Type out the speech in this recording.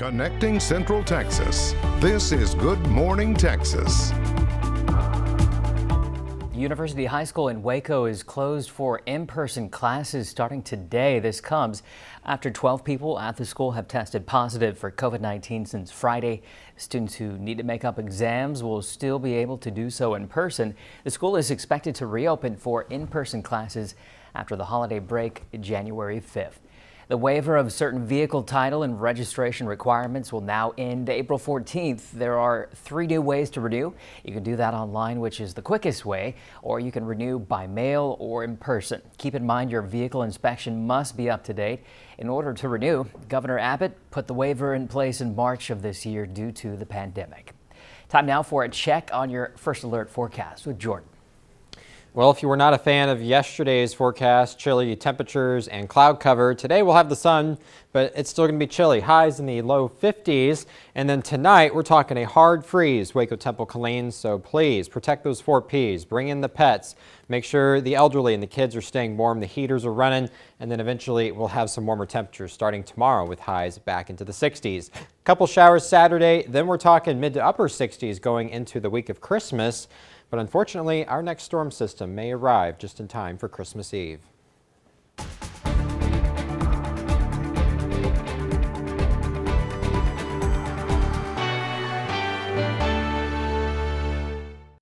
Connecting Central Texas. This is Good Morning Texas. University High School in Waco is closed for in-person classes starting today. This comes after 12 people at the school have tested positive for COVID-19 since Friday. Students who need to make up exams will still be able to do so in person. The school is expected to reopen for in-person classes after the holiday break January 5th. The waiver of certain vehicle title and registration requirements will now end April 14th. There are three new ways to renew. You can do that online, which is the quickest way, or you can renew by mail or in person. Keep in mind your vehicle inspection must be up to date. In order to renew, Governor Abbott put the waiver in place in March of this year due to the pandemic. Time now for a check on your first alert forecast with Jordan. Well, if you were not a fan of yesterday's forecast, chilly temperatures and cloud cover, today we'll have the sun, but it's still going to be chilly. Highs in the low 50s. And then tonight, we're talking a hard freeze, Waco Temple Killeen. So please protect those four Ps. Bring in the pets. Make sure the elderly and the kids are staying warm. The heaters are running. And then eventually, we'll have some warmer temperatures starting tomorrow with highs back into the 60s. Couple showers Saturday. Then we're talking mid to upper 60s going into the week of Christmas. But unfortunately, our next storm system may arrive just in time for Christmas Eve.